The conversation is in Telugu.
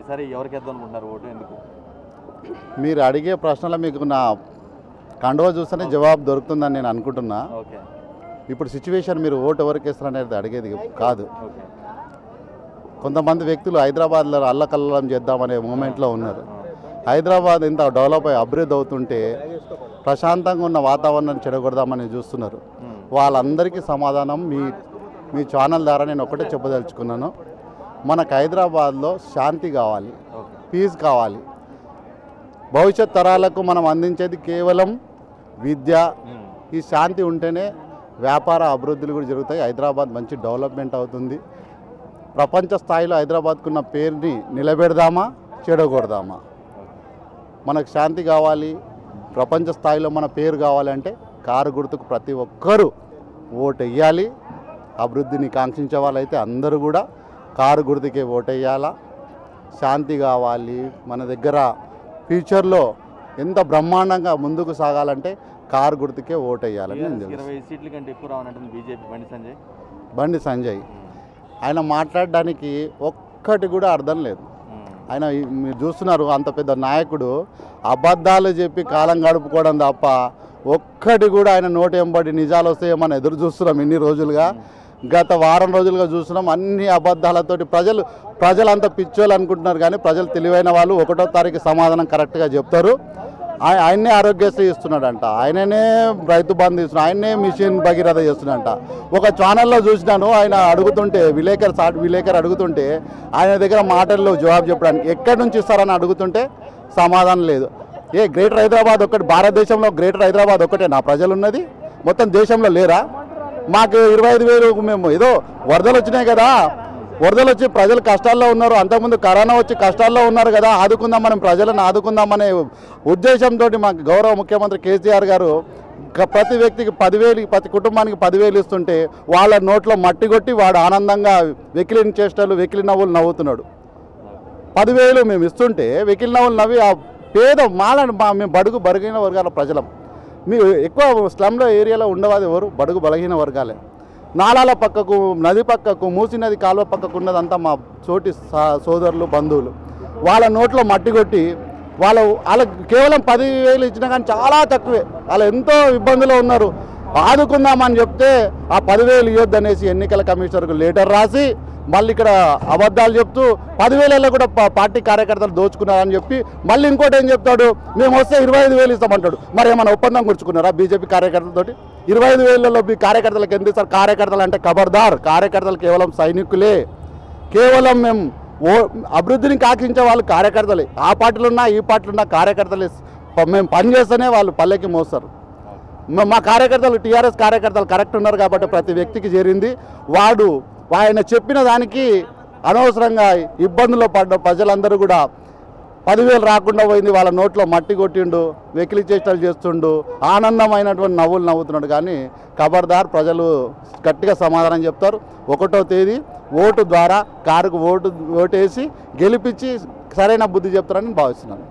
ఈసారి ఎవరికి వేద్దాం అనుకుంటున్నారు? ఓటు ఎందుకు? మీరు అడిగే ప్రశ్నలో మీకు నా కండువ చూస్తేనే జవాబు దొరుకుతుందని నేను అనుకుంటున్నా. ఓకే. ఇప్పుడు సిచ్యువేషన్ మీరు ఓటు ఎవరికి ఇస్తారనేది అడిగేది కాదు. కొంతమంది వ్యక్తులు హైదరాబాద్లో అల్లకల్లం చేద్దామనే మూమెంట్లో ఉన్నారు. హైదరాబాద్ ఇంత డెవలప్ అయ్యి అభివృద్ధి అవుతుంటే ప్రశాంతంగా ఉన్న వాతావరణాన్ని చెడగొడదామని చూస్తున్నారు. వాళ్ళందరికీ సమాధానం మీ మీ ఛానల్ ద్వారా నేను ఒకటే చెప్పదలుచుకున్నాను. మనకు హైదరాబాద్లో శాంతి కావాలి పీస్ కావాలి. భవిష్యత్ తరాలకు మనం అందించేది కేవలం విద్య ఈ శాంతి ఉంటేనే వ్యాపార అభివృద్ధులు కూడా జరుగుతాయి. హైదరాబాద్ మంచి డెవలప్మెంట్ అవుతుంది. ప్రపంచ స్థాయిలో హైదరాబాద్కున్న పేరుని నిలబెడదామా చెడగొడదామా? మనకు శాంతి కావాలి ప్రపంచ స్థాయిలో మన పేరు కావాలంటే కారు గుర్తుకు ప్రతి ఒక్కరూ ఓటు వేయాలి అభివృద్ధిని కాంక్షించే వాళ్ళైతే అందరూ కూడా కారు గుర్తుకే ఓటు వేయాలా శాంతి కావాలి. మన దగ్గర ఫ్యూచర్లో ఎంత బ్రహ్మాండంగా ముందుకు సాగాలంటే కారు గుర్తుకే ఓటు వేయాలని నేను టీఆర్ఎస్ తెలుసు ఇరవై సీట్ల కంటే ఎక్కువ రావనంటుంది బీజేపీ బండి సంజయ్. బండి సంజయ్. మ్మ్. ఆయన మాట్లాడడానికి ఒక్కటి కూడా అర్థం లేదు. ఆయన మీరు చూస్తున్నారు అంత పెద్ద నాయకుడు. అబద్ధాలు చెప్పి కాలం గడుపుకోవడం తప్ప ఒక్కటి కూడా ఆయన నోటి ఎంబడి నిజాలు వస్తాయేమని ఎదురు చూస్తున్నాం ఇన్ని రోజులుగా. గత వారం రోజులుగా చూస్తున్నాం అన్ని అబద్ధాలతోటి ప్రజలు ప్రజలు అంత పిచ్చోళ్ళు అనుకుంటున్నారు కానీ ప్రజలు తెలివైన వాళ్ళు ఒకటో తారీఖు సమాధానం కరెక్ట్గా చెప్తారు. ఆయన్నే ఆరోగ్యశ్రీ ఇస్తున్నాడంట. ఆయననే రైతు బంధు ఇస్తున్నాడు ఆయన్నే మిషన్ భగీరథ చేస్తున్నాడంట. ఒక ఛానల్లో చూసినాను ఆయన అడుగుతుంటే విలేకరు సాటి విలేకరు అడుగుతుంటే ఆయన దగ్గర మాటల్లో జవాబు చెప్పడానికి ఎక్కడి నుంచి ఇస్తారని అడుగుతుంటే సమాధానం లేదు. ఏ గ్రేటర్ హైదరాబాద్ ఒక్కటి భారతదేశంలో గ్రేటర్ హైదరాబాద్ ఒక్కటే నా ప్రజలు ఉన్నది మొత్తం దేశంలో లేరా? మాకు ఇరవై ఐదు వేలు మేము ఏదో వరదలు వచ్చినాయి కదా. వరదలు వచ్చి ప్రజలు కష్టాల్లో ఉన్నారు. అంతకుముందు కరోనా వచ్చి కష్టాల్లో ఉన్నారు కదా ఆదుకుందాం మనం ప్రజలను ఆదుకుందామనే ఉద్దేశంతో మాకు గౌరవ ముఖ్యమంత్రి కేసీఆర్ గారు ప్రతి వ్యక్తికి పదివేలు ప్రతి కుటుంబానికి పదివేలు ఇస్తుంటే వాళ్ళ నోట్లో మట్టి కొట్టి వాడు ఆనందంగా వెకిలిన చేష్టలు వెకిలి నవ్వులు నవ్వుతున్నాడు. పదివేలు మేము ఇస్తుంటే వెకిలి నవ్వులు నవ్వి ఆ పేద మాలని మేము బడుగు బలహీన వర్గాల ప్రజలం. మీ ఎక్కువ స్లమ్లో ఏరియాలో ఉండవాది ఎవరు? బడుగు బలహీన వర్గాలే. నాలాల పక్కకు నది పక్కకు మూసి నది కాలువ పక్కకు ఉన్నదంతా మా చోటి సోదరులు బంధువులు. వాళ్ళ నోట్లో మట్టి కొట్టి వాళ్ళ వాళ్ళకి కేవలం పదివేలు ఇచ్చినా కానీ చాలా తక్కువే. వాళ్ళు ఎంతో ఇబ్బందులో ఉన్నారు. ఆదుకుందామని చెప్తే ఆ పదివేలు ఇవ్వద్దు అనేసి ఎన్నికల కమిషనర్కు లెటర్ రాసి మళ్ళీ ఇక్కడ అబద్ధాలు చెప్తూ పదివేలలో కూడా పార్టీ కార్యకర్తలు దోచుకున్నారని చెప్పి మళ్ళీ ఇంకోటి ఏం చెప్తాడు? మేము వస్తే ఇరవై ఐదు వేలు ఇస్తామంటాడు. మరి ఏమైనా ఒప్పందం కూర్చుకున్నారా బీజేపీ కార్యకర్తలతోటి? ఇరవై ఐదు వేలలో మీ కార్యకర్తలకు ఎంత ఇస్తారు కార్యకర్తలు అంటే ఖబర్దార్ కార్యకర్తలు కేవలం సైనికులే. కేవలం మేము ఓ అభివృద్ధిని కాకించే వాళ్ళు కార్యకర్తలే. ఆ పార్టీలు ఉన్నా ఈ పార్టీలు ఉన్నా కార్యకర్తలే. ప- మేము పని చేస్తేనే వాళ్ళు పల్లెకి మోస్తారు. మా- మా కార్యకర్తలు టీఆర్ఎస్ కార్యకర్తలు కరెక్ట్ ఉన్నారు కాబట్టి ప్రతి వ్యక్తికి చేరింది. వాడు ఆయన చెప్పిన దానికి అనవసరంగా ఇబ్బందులు పడ్డ ప్రజలందరూ కూడా పదివేలు రాకుండా పోయింది వాళ్ళ నోట్లో మట్టి కొట్టిండు వెకిలి చేష్టలు చేస్తుండు ఆనందమైనటువంటి నవ్వులు నవ్వుతున్నాడు. కానీ ఖబర్దార్ ప్రజలు గట్టిగా సమాధానం చెప్తారు. ఒకటో తేదీ ఓటు ద్వారా కారుకు ఓటు ఓటేసి గెలిపించి సరైన బుద్ధి చెప్తారని భావిస్తున్నాను.